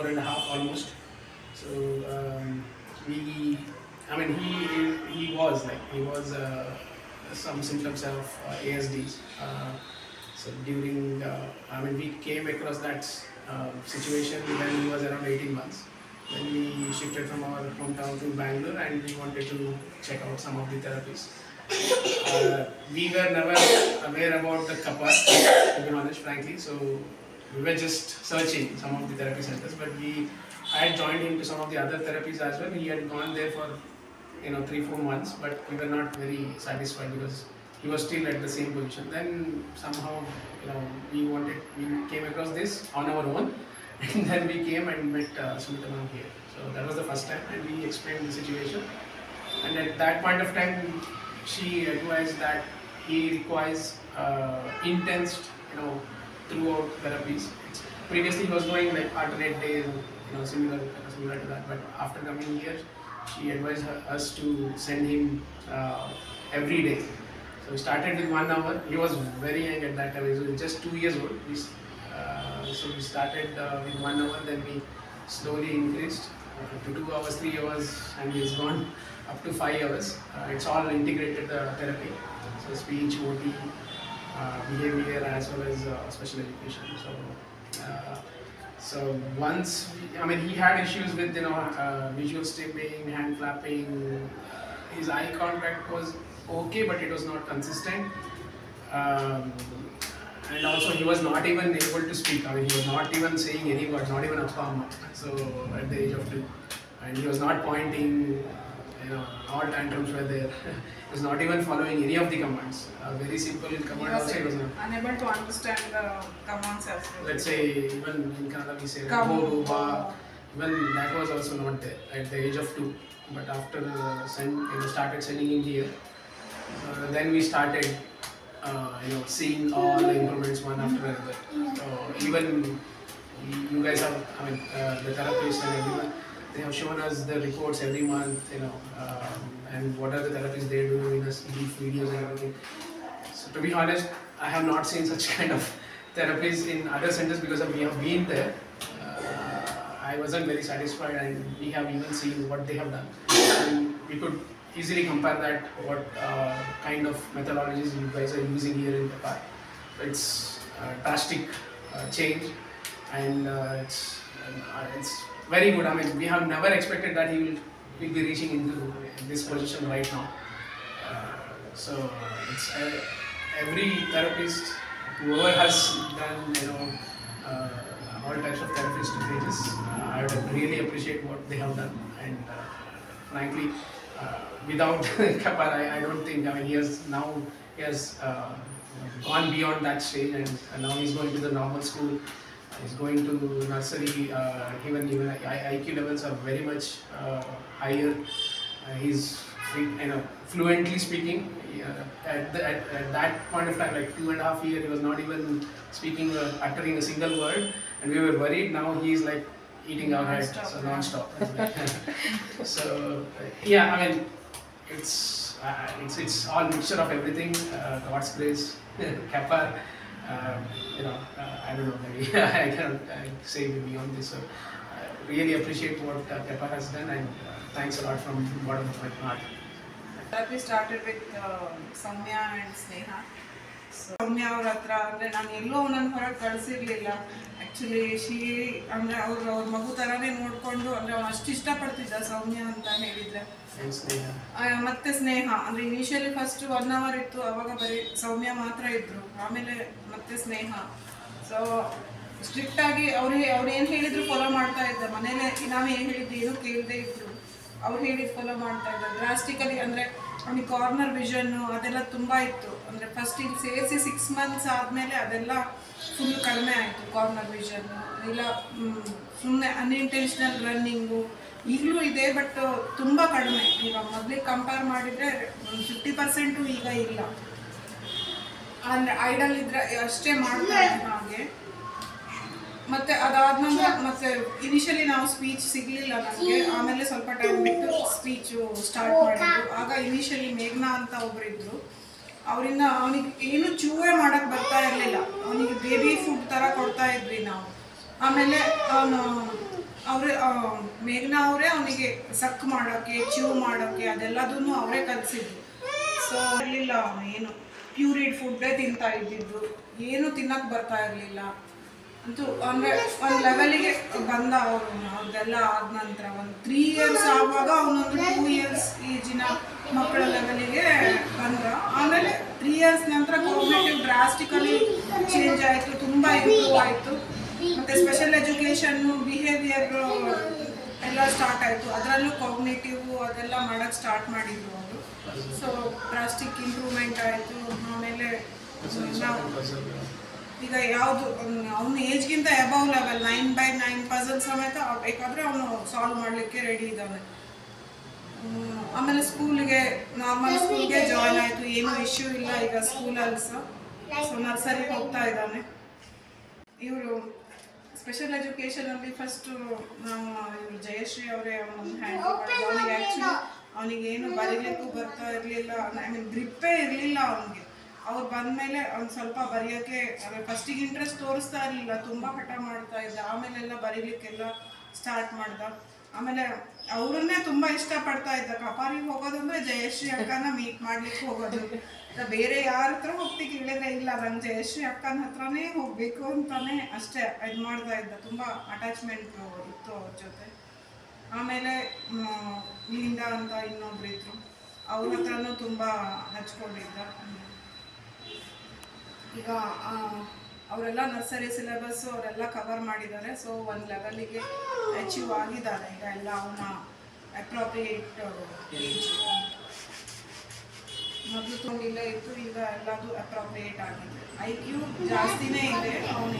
four and a half almost. So um, we, I mean, he he was like he was uh, some symptoms of uh, ASD. Uh, so during, uh, I mean, we came across that uh, situation when he was around 18 months. When we shifted from our hometown to Bangalore and we wanted to check out some of the therapies. Uh, we were never aware about the CAPAAR, to be honest, frankly. So we were just searching some of the therapy centers, but we I had joined him to some of the other therapies as well. He had gone there for you know three four months, but we were not very satisfied because he was still at the same position. Then somehow you know we wanted we came across this on our own, and then we came and met uh, Sumitha here. So that was the first time, and we explained the situation. And at that point of time, she advised that he requires uh, intense, you know, throughout therapies. Previously, he was going like alternate days, you know, similar similar to that. But after coming here, she advised her, us to send him uh, every day. So we started with one hour. He was very young at that time. He was just two years old. We, uh, so we started uh, with one hour. Then we slowly increased to two hours, three hours, and he's gone up to five hours. Uh, it's all integrated therapy. So speech, OT, uh, behavior, as well as uh, special education. So. So once, we- I mean, he had issues with you know visual stimming, hand clapping. His eye contact was okay, but it was not consistent. Um, and also, he was not even able to speak. I mean, he was not even saying any words, not even a palm. So at the age of two, and he was not pointing. You know, all tantrums were there. he was not even following any of the commands. A very simple He command was also he was not. unable to understand the commands as well. Let's say even in Kannada we say go, ba, even that was also not there at the age of two. But after uh, send, you know, started sending in here, uh, then we started, uh, you know, seeing all the improvements one after another. So even you- you guys have, I mean, uh, the therapists and everyone, they have shown us the reports every month, you know, um, and what are the therapies they do in us, brief videos and everything. So to be honest, I have not seen such kind of therapies in other centers because we have been there. Uh, I wasn't very satisfied, and we have even seen what they have done. And we could easily compare that what uh, kind of methodologies you guys are using here in Japan. So it's a drastic uh, change, and uh, it's uh, it's very good. I mean, we have never expected that he will will be reaching into this position right now. So it's every therapist, whoever has done, you know, uh, all types of therapies to pages, uh, I would really appreciate what they have done. And uh, frankly, without CAPAAR, I, I don't think. I mean, he has now he has uh, gone beyond that stage, and, and now he's going to the normal school. He's going to nursery. Uh, even even IQ levels are very much uh, higher. He's you know fluently speaking. Yeah, at, the, at, at that point of time, like two and a half year, he was not even speaking, uh, uttering a single word, and we were worried. Now he's like eating our head so non-stop. so yeah, I mean, it's uh, it's it's all mixture of everything. Uh, God's grace, CAPAAR. Um, you know, uh, I don't know. Maybe I cannot say beyond this. So, I really appreciate what uh, CAPAAR has done, and uh, thanks a lot from the bottom of my heart. That we started with um, Samya and Sneha. ಸೌಮ್ಯ ಅವ್ರ ಹತ್ರ ಅಂದರೆ ನಾನು ಎಲ್ಲೋ ನನ್ನ ಹೊರಗೆ ಕಳಿಸಿರ್ಲಿಲ್ಲ. Actually she ಅಂದರೆ ಅವ್ರು ಅವ್ರ ಮಗು ಥರನೇ ನೋಡಿಕೊಂಡು ಅಂದರೆ ಅವ್ನು ಅಷ್ಟು ಇಷ್ಟಪಡ್ತಿದ್ದ ಸೌಮ್ಯ ಅಂತ ಹೇಳಿದರೆ. ಮತ್ತೆ ಸ್ನೇಹ. ಅಂದ್ರೆ ಇನಿಷಿಯಲಿ ಫಸ್ಟ್ ಒನ್ ಅವರ್ ಇತ್ತು ಅವಾಗ ಬರೀ ಸೌಮ್ಯ ಮಾತ್ರ ಇದ್ರು. ಆಮೇಲೆ ಮತ್ತೆ ಸ್ನೇಹ. ಸೊ ಸ್ಟ್ರಿಕ್ಟ್ ಆಗಿ ಅವ್ರು ಅವ್ರು ಏನು ಹೇಳಿದ್ರು ಫಾಲೋ ಮಾಡ್ತಾ ಇದ್ದ. ಮನೇಲೆ ನಾವು ಏನು ಹೇಳಿದ್ದು ಏನು ಕೇಳದೆ ಇದ್ರು. ಅವ್ರು ಹೇಳಿದ್ ಫಾಲೋ ಮಾಡ್ತಾ ಇದ್ದ. ಡ್ರಾಸ್ಟಿಕಲಿ ಅಂದ್ರೆ ಅವ್ನಿಗೆ ಕಾರ್ನರ್ ವಿಷನ್ ಅದೆಲ್ಲ ತುಂಬ ಇತ್ತು. ಅಂದ್ರೆ ಫಸ್ಟ್ ಇಲ್ಲಿ ಸೇರಿಸಿ ಸಿಕ್ಸ್ ಮಂತ್ಸ್ ಆದ್ಮೇಲೆ ಅದೆಲ್ಲ ಫುಲ್ ಕಡಿಮೆ ಆಯಿತು ಕಾರ್ನರ್ ವಿಷನ್ ಇಲ್ಲ ಸುಮ್ಮನೆ ಅನ್ಇಂಟೆನ್ಷನಲ್ ರನ್ನಿಂಗು ಈಗಲೂ ಇದೆ ಬಟ್ ತುಂಬ ಕಡಿಮೆ. ಈಗ ಮೊದಲಿಗೆ ಕಂಪೇರ್ ಮಾಡಿದರೆ ಫಿಫ್ಟಿ ಪರ್ಸೆಂಟು ಈಗ ಇಲ್ಲ. ಅಂದರೆ ಐಡಲ್ ಇದ್ರೆ ಅಷ್ಟೇ ಮಾಡ್ತಾರೆ ಹಾಗೆ. ಮತ್ತೆ ಅದಾದ ನಂತರ ಮತ್ತೆ ಇನಿಷಿಯಲಿ ನಾವು ಸ್ಪೀಚ್ ಸಿಗ್ಲಿಲ್ಲ ನಮಗೆ. ಆಮೇಲೆ ಸ್ವಲ್ಪ ಟೈಮ್ ಬಿಟ್ಟು ಸ್ಪೀಚು ಸ್ಟಾರ್ಟ್ ಮಾಡಿದ್ರು ಆಗ ಇನಿಷಿಯಲಿ ಮೇಘನಾ ಅಂತ ಒಬ್ರಿದ್ರು ಅವರಿಂದ ಅವನಿಗೆ ಏನು ಚೂವೇ ಮಾಡಕ್ ಬರ್ತಾ ಇರಲಿಲ್ಲ. ಅವನಿಗೆ ಬೇಬಿ ಫುಡ್ ಥರ ಕೊಡ್ತಾ ಇದ್ವಿ ನಾವು. ಆಮೇಲೆ ಅವನು, ಅವರೇ ಮೇಘನಾ ಅವರೇ ಅವನಿಗೆ ಸಕ್ ಮಾಡೋಕ್ಕೆ ಚೂ ಮಾಡೋಕ್ಕೆ ಅದೆಲ್ಲದೂ ಅವರೇ ಕಲಿಸಿದ್ರು. ಸೊ ಇರಲಿಲ್ಲ ಏನು. ಪ್ಯೂರಿಡ್ ಫುಡ್ಡೇ ತಿಂತಾ ಇದ್ದಿದ್ರು ಏನು ತಿನ್ನಕ್ಕೆ ಬರ್ತಾ ಇರಲಿಲ್ಲ. ಅಂತೂ ಅಂದರೆ ಒಂದು ಲೆವೆಲಿಗೆ ಬಂದ ಅವರು ಅದೆಲ್ಲ ಆದ ನಂತರ ಒಂದು ತ್ರೀ ಇಯರ್ಸ್ ಆಗುವಾಗ ಅವನೊಂದು ಟೂ ಇಯರ್ಸ್ ಏಜಿನ ಮಕ್ಕಳ ಲೆವೆಲಿಗೆ ಬಂದ. ಆಮೇಲೆ ತ್ರೀ ಇಯರ್ಸ್ ನಂತರ ಕೋಗ್ನೇಟಿವ್ ಡ್ರಾಸ್ಟಿಕಲಿ ಚೇಂಜ್ ಆಯಿತು, ತುಂಬ ಇಂಪ್ರೂವ್ ಆಯಿತು. ಮತ್ತು ಸ್ಪೆಷಲ್ ಎಜುಕೇಷನ್ನು ಬಿಹೇವಿಯರ್ ಎಲ್ಲ ಸ್ಟಾರ್ಟ್ ಆಯಿತು. ಅದರಲ್ಲೂ ಕಾಗ್ನೇಟಿವ್ ಅದೆಲ್ಲ ಮಾಡೋಕ್ಕೆ ಸ್ಟಾರ್ಟ್ ಮಾಡಿದ್ರು ಅವರು. ಸೊ ಡ್ರಾಸ್ಟಿಕ್ ಇಂಪ್ರೂವ್ಮೆಂಟ್ ಆಯಿತು. ಆಮೇಲೆ, ನಾವು ಈಗ ಯಾವುದು ಅವನ ಏಜ್ಗಿಂತ above level nine by nine percent ಸಮೇತ ಬೇಕಾದರೆ ಅವನು ಸಾಲ್ವ್ ಮಾಡಲಿಕ್ಕೆ ರೆಡಿ ಇದ್ದಾನೆ. ಆಮೇಲೆ ಸ್ಕೂಲಿಗೆ ನಾರ್ಮಲ್ ಸ್ಕೂಲ್ಗೆ ಜಾಯ್ನ್ ಆಯಿತು. ಏನೂ ಇಶ್ಯೂ ಇಲ್ಲ ಈಗ ಸ್ಕೂಲಲ್ಲಿ ಸಹ. ಸೊ ನರ್ಸರಿಗೆ ಹೋಗ್ತಾ ಇದ್ದಾನೆ. ಇವರು ಸ್ಪೆಷಲ್ ಎಜುಕೇಷನಲ್ಲಿ ಫಸ್ಟು ನಾವು ಇವರು ಜಯಶ್ರೀ ಅವರೇ ಅವನನ್ನು ಹ್ಯಾಂಡ್ ಅವನಿಗೆ ಆ್ಯಕ್ಚುಲಿ ಅವನಿಗೇನು ಏನು ಬರೀಲಿಕ್ಕೂ ಬರ್ತಾ ಇರಲಿಲ್ಲ. ಐ ಮೀನ್ ಗ್ರಿಪ್ಪೇ ಇರಲಿಲ್ಲ ಅವನಿಗೆ. ಅವ್ರು ಬಂದಮೇಲೆ ಒಂದು ಸ್ವಲ್ಪ ಬರೆಯೋಕ್ಕೆ ಫಸ್ಟಿಗೆ ಇಂಟ್ರೆಸ್ಟ್ ತೋರಿಸ್ತಾ ಇರಲಿಲ್ಲ, ತುಂಬ ಹಠ ಮಾಡ್ತಾ ಇದ್ದ. ಆಮೇಲೆಲ್ಲ ಬರೀಲಿಕ್ಕೆಲ್ಲ ಸ್ಟಾರ್ಟ್ ಮಾಡ್ದ. ಆಮೇಲೆ ಅವ್ರನ್ನೇ ತುಂಬ ಇಷ್ಟಪಡ್ತಾ ಇದ್ದ. ಕಪಾರಿಗೆ ಹೋಗೋದಂದ್ರೆ ಜಯಶ್ರೀ ಅಕ್ಕನ ಮೀಟ್ ಮಾಡ್ಲಿಕ್ಕೆ ಹೋಗೋದು. ಬೇರೆ ಯಾರ ಹತ್ರ ಹೋಗ್ತಿಕ್ ಹೇಳಿದ್ರೆ ಇಲ್ಲ. ನಂಗೆ ಜಯಶ್ರೀ ಅಕ್ಕನ ಹತ್ರನೇ ಹೋಗ್ಬೇಕು ಅಂತಾನೆ ಅಷ್ಟೇ ಇದು ಮಾಡ್ತಾ ಇದ್ದ. ತುಂಬ ಅಟ್ಯಾಚ್ಮೆಂಟ್ ಇತ್ತು ಅವ್ರ ಜೊತೆ. ಆಮೇಲೆ ಲಿಂಡಾ ಅಂತ ಇನ್ನೊಬ್ರು ಇದ್ರು. ಅವ್ರ ಹತ್ರನೂ ತುಂಬ ಹಚ್ಕೊಂಡಿದ್ದ. ಈಗ ಅವರೆಲ್ಲ ನರ್ಸರಿ ಸಿಲೆಬಸ್ ಅವರೆಲ್ಲ ಕವರ್ ಮಾಡಿದ್ದಾರೆ. ಸೊ ಒಂದು ಲೆವೆಲಿಗೆ ಅಚೀವ್ ಆಗಿದ್ದಾರೆ. ಈಗ ಎಲ್ಲ ಅವನ ಅಪ್ರೋಪ್ರಿಯೇಟ್ ಮೊದಲು ತುಂಬಿಲ್ಲ ಇತ್ತು, ಈಗ ಎಲ್ಲದು ಅಪ್ರೋಪ್ರಿಯೇಟ್ ಆಗಿದೆ. ಐ ಕ್ಯೂ ಜಾಸ್ತಿನೇ ಇದೆ. ಅವನ